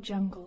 Jungle.